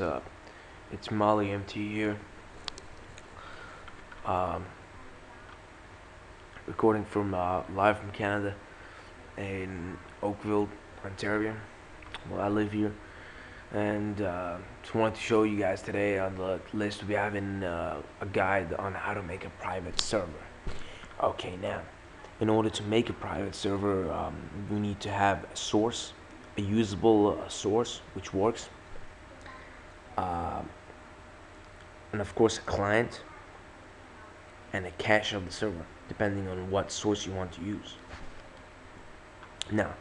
up? It's Molly MT here. Um, recording from uh, live from Canada in Oakville, Ontario. Well, I live here, and uh, just wanted to show you guys today on the list we have in uh, a guide on how to make a private server. Okay, now, in order to make a private server, um, we need to have a source, a usable uh, source which works, uh, and of course a client and a cache of the server, depending on what source you want to use. Now,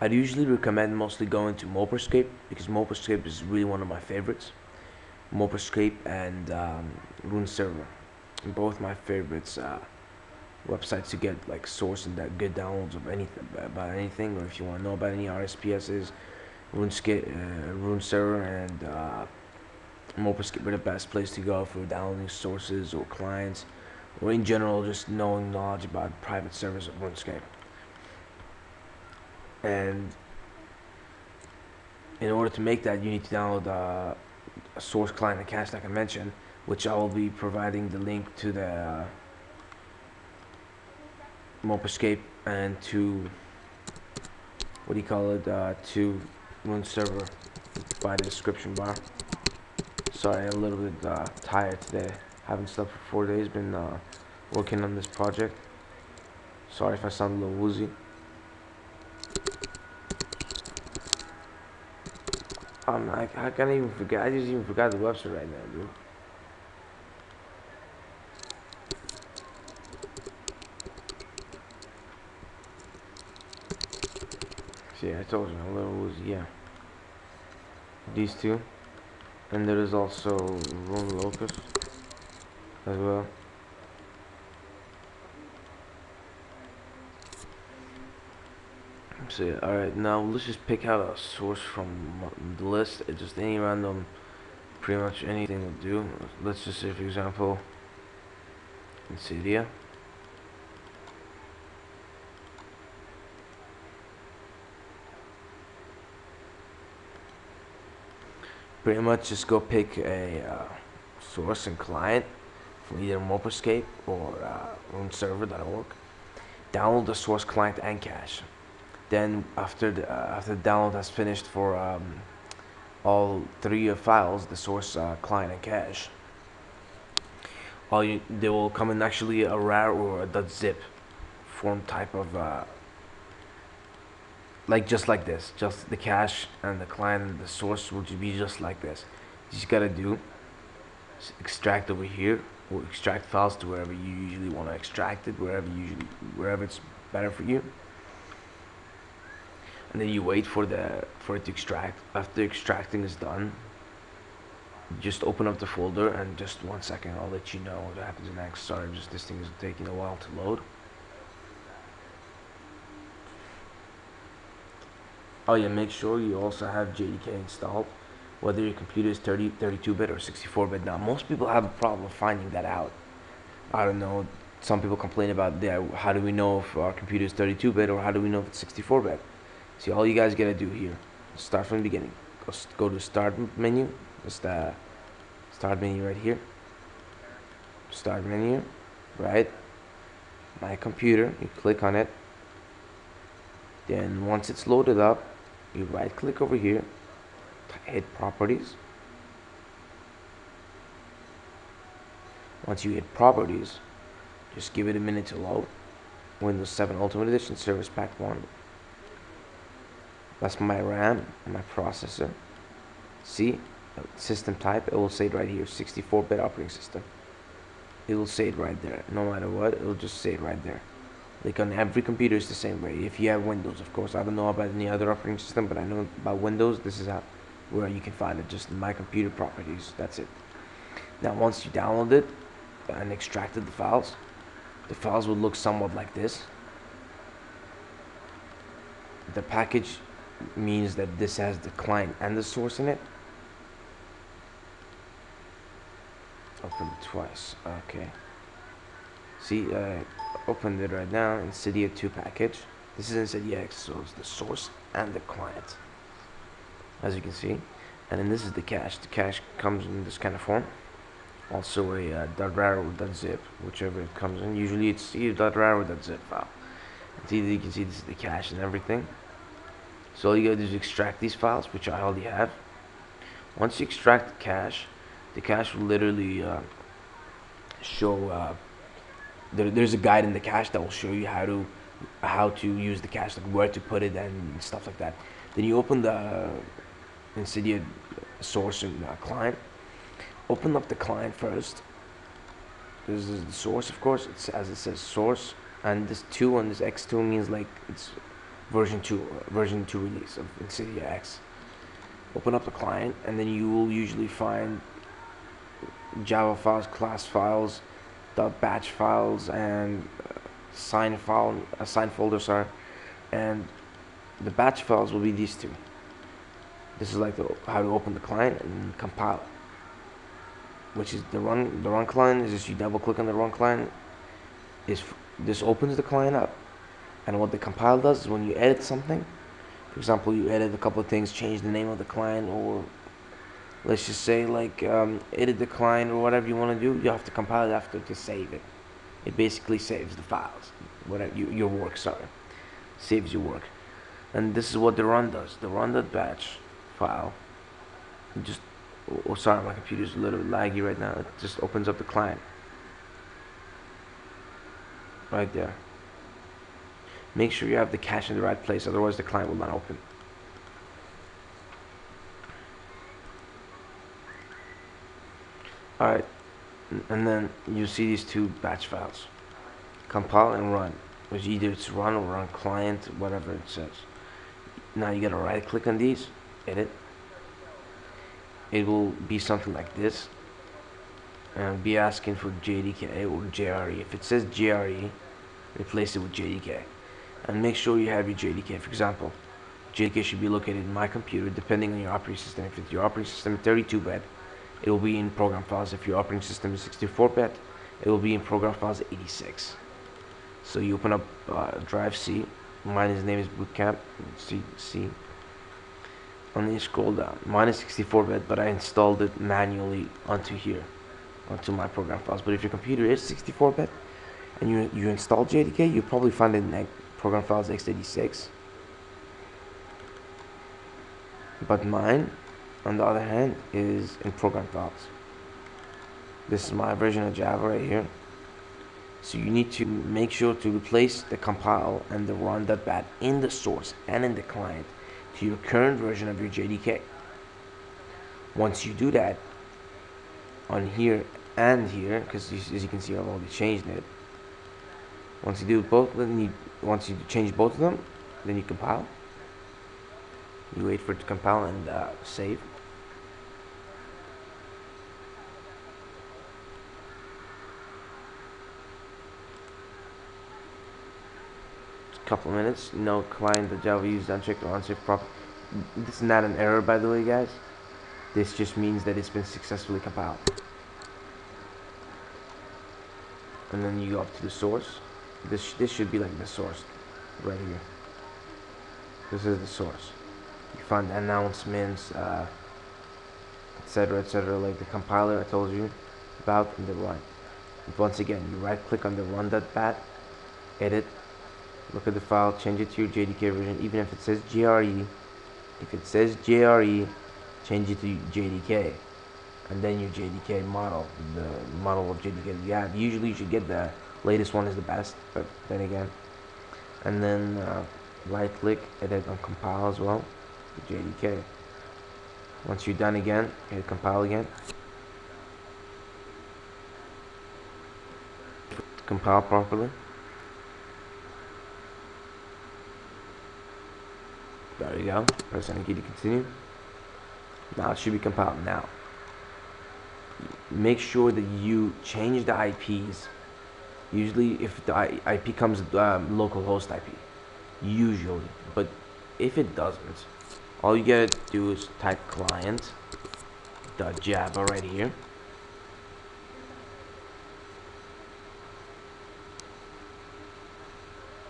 I'd usually recommend mostly going to MoparScape because MoparScape is really one of my favorites. MoparScape and um, Rune Server, both my favorites uh, websites to get like source and that good downloads of anything about anything, or if you want to know about any RSPSs, RuneScape, uh, Rune Server, and uh, MoparScape are the best place to go for downloading sources or clients or in general just knowing knowledge about private servers of RuneScape. And in order to make that, you need to download uh, a source client and cache, like I mentioned, which I will be providing the link to the uh, MoparScape and to what do you call it uh, to Rune server by the description bar. Sorry, a little bit uh, tired today. Haven't slept for four days. Been uh, working on this project. Sorry if I sound a little woozy. Um, I, I can't even forget. I just even forgot the website right now, dude. See, I told you, I'm a little woozy. Yeah. These two. And there is also RuneLocus as well. So yeah, alright, now let's just pick out a source from the list. Just any random, pretty much anything will do. Let's just say, for example, Insidia. Pretty much just go pick a uh, source and client from either MoparScape or uh, RuneServer.org. Download the source client and cache then after the uh, after the download has finished for um, all three files, the source, uh, client, and cache, all you they will come in actually a rar or a .zip form type of uh, like just like this. Just the cache and the client and the source will be just like this. You just gotta do extract over here or extract files to wherever you usually want to extract it, wherever usually wherever it's better for you and then you wait for the for it to extract after extracting is done just open up the folder and just one second I'll let you know what happens next sorry just this thing is taking a while to load oh yeah make sure you also have JDK installed whether your computer is 30 32-bit or 64-bit now most people have a problem finding that out I don't know some people complain about that how do we know if our computer is 32-bit or how do we know if it's 64-bit See, all you guys gotta do here, start from the beginning. Go, go to start menu. It's the start menu right here. Start menu, right? My computer. You click on it. Then once it's loaded up, you right click over here, hit properties. Once you hit properties, just give it a minute to load. Windows 7 Ultimate Edition Service Pack 1 that's my RAM and my processor. See system type it will say it right here 64-bit operating system. It will say it right there. No matter what it will just say it right there like on every computer it's the same way if you have Windows of course I don't know about any other operating system but I know about Windows this is how where you can find it just in my computer properties that's it now once you download it and extracted the files the files will look somewhat like this the package means that this has the client and the source in it. Open it twice. Okay. See, I opened it right now. Insidia 2 package. This is Insidia X, so it's the source and the client. As you can see. and then this is the cache the cache comes in this kind of form also a uh, .rar or .zip whichever it comes in usually it's either .rar or .zip file it's either you can see this is the cache and everything so all you gotta do is extract these files which I already have once you extract the cache the cache will literally uh, show uh, there, there's a guide in the cache that will show you how to how to use the cache like where to put it and stuff like that. Then you open the Insidia source and uh, client. Open up the client first. This is the source of course. It's as it says source. And this 2 on this x2 means like it's version 2 uh, version 2 release of Insidia X. Open up the client and then you will usually find Java files, class files, dot batch files, and uh, sign file, uh, sign folder, sorry, and the batch files will be these two. This is like the, how to open the client and compile. Which is the run the run client is just you double click on the run client. Is this opens the client up, and what the compile does is when you edit something, for example, you edit a couple of things, change the name of the client, or let's just say like um, the client or whatever you want to do, you have to compile it after to save it. It basically saves the files, whatever you, your work, sorry, saves your work. And this is what the run does. The run.batch file, just, oh, oh sorry, my computer's a little laggy right now. It just opens up the client. Right there. Make sure you have the cache in the right place, otherwise the client will not open. Alright, and then you see these two batch files. Compile and run, which either it's run or run client, whatever it says. Now you gotta right click on these, edit. It will be something like this. And be asking for JDK or JRE. If it says JRE, replace it with JDK. And make sure you have your JDK. For example, JDK should be located in my computer depending on your operating system. If it's your operating system 32-bit, it will be in program files. If your operating system is 64-bit, it will be in program files 86. So you open up uh, drive C. Mine name is bootcamp. C C. And then you scroll down. Mine is 64-bit, but I installed it manually onto here, onto my program files. But if your computer is 64-bit and you you install JDK, you probably find it in program files x86. But mine on the other hand is in program files. This is my version of Java right here. So you need to make sure to replace the compile and the run.bat in the source and in the client to your current version of your JDK once you do that on here and here because as you can see I've already changed it. Once you do both then you once you change both of them then you compile you wait for it to compile and uh, save couple minutes. No client the Java used unchecked or unsafe prop. This is not an error, by the way, guys. This just means that it's been successfully compiled. And then you go up to the source. This this should be like the source, right here. This is the source. You find announcements, uh, etc., etc., like the compiler I told you about in the run. Once again, you right click on the run.bat, edit, look at the file, change it to your JDK version, even if it says JRE. If it says JRE, change it to JDK. And then your JDK model, the model of JDK you have. Usually you should get the latest one is the best, but then again. And then uh, right click, edit on compile as well, JDK. Once you're done again, hit compile again. Compile properly. There you go. Press any key to continue. Now it should be compiled. Now, make sure that you change the IPs. Usually, if the IP comes um, localhost IP, usually, but if it doesn't, all you gotta do is type client dot Java right here.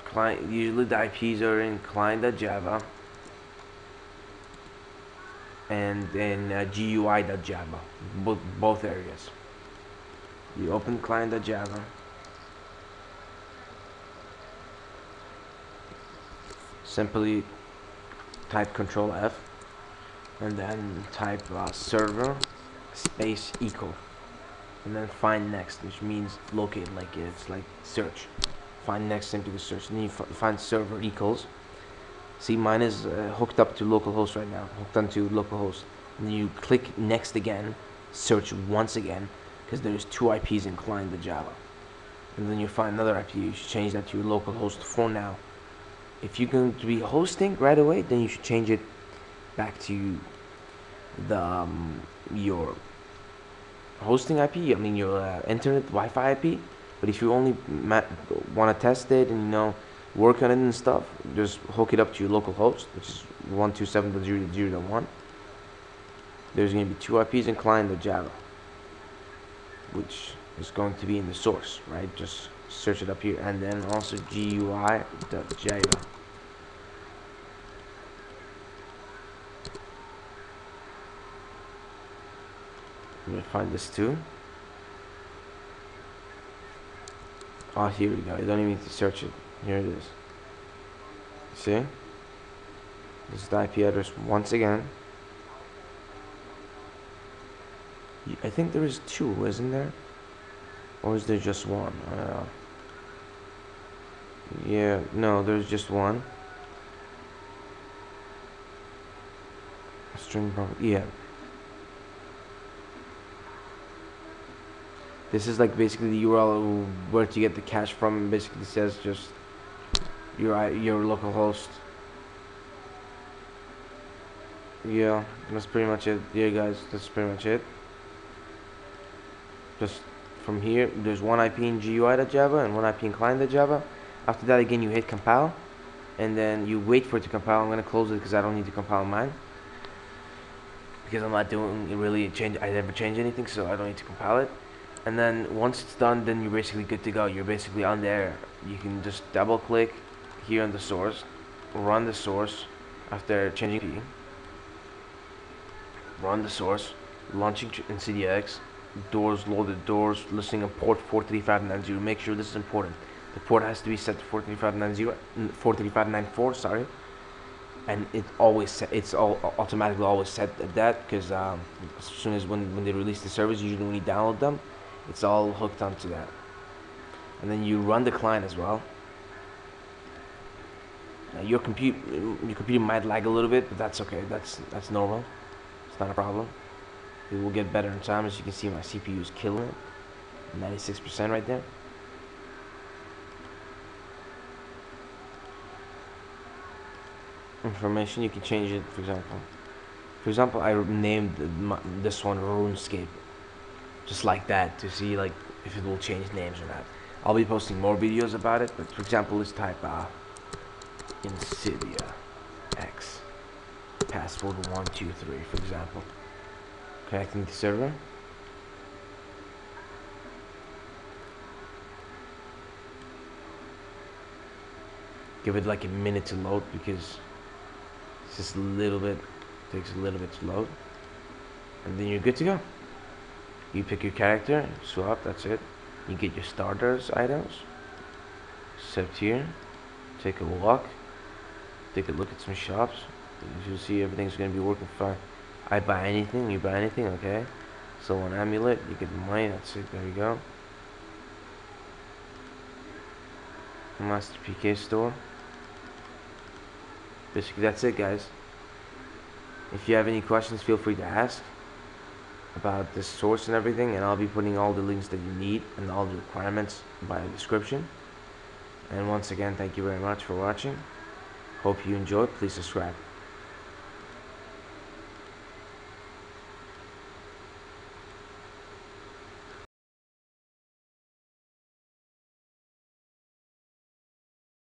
Client usually the IPs are in client.java and in uh, GUI.java, both, both areas. You open client.java, simply type control F and then type uh, server space equal and then find next which means locate like it's like search. Find next simply the search and you find server equals. See mine is uh, hooked up to localhost right now hooked onto localhost. And you click next again search once again because there's two IPs in client the Java. And then you find another IP you should change that to your localhost for now if you're going to be hosting right away then you should change it back to the um, your hosting IP I mean your uh, internet Wi-Fi IP but if you only want to test it and you know work on it and stuff just hook it up to your local host which is 127.0.0.1 there's going to be two IPs in client Java which is going to be in the source right? Just search it up here and then also GUI.java Let me find this too. Oh, here we go. You don't even need to search it. Here it is. See? This is the IP address once again. I think there is two, isn't there? Or is there just one? Uh, yeah, no, there's just one. String, yeah. This is like basically the URL where to get the cache from. Basically says just your your local host. Yeah, that's pretty much it. Yeah, guys, that's pretty much it. Just from here, there's one IP in GUI.java and one IP in client.java. After that, again, you hit compile, and then you wait for it to compile. I'm gonna close it because I don't need to compile mine because I'm not doing really change. I never change anything, so I don't need to compile it. And then once it's done then you're basically good to go. You're basically on there. You can just double click here on the source run the source after changing run the source launching in CDX doors loaded doors listing a port 43590 make sure this is important the port has to be set to 43590 43594 sorry. And it always it's all automatically always set at that because um, as soon as when, when they release the service usually when you download them it's all hooked onto that. And then you run the client as well. Now your compute your computer might lag a little bit but that's okay that's that's normal. It's not a problem. It will get better in time as you can see my CPU is killing it. 96% right there information you can change it for example for example I named this one RuneScape just like that to see like if it will change names or not. I'll be posting more videos about it, but for example, let's type uh, Insidia X password 123 for example. Connecting the server. Give it like a minute to load because just a little bit takes a little bit to load. And then you're good to go. You pick your character swap that's it. You get your starters items except here take a walk take a look at some shops you'll see everything's gonna be working fine. I buy anything you buy anything okay? So an amulet you get the money that's it there you go. Master PK store basically that's it guys. If you have any questions feel free to ask about this source and everything and I'll be putting all the links that you need and all the requirements by the description. And once again thank you very much for watching. Hope you enjoyed please subscribe